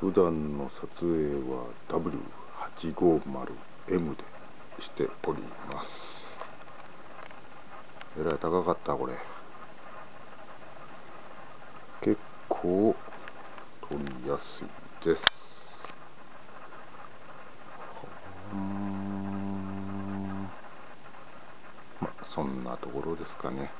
普段の撮影は W850M でしております。えらい高かったこれ。結構撮りやすいです。うん。そんなところですかね。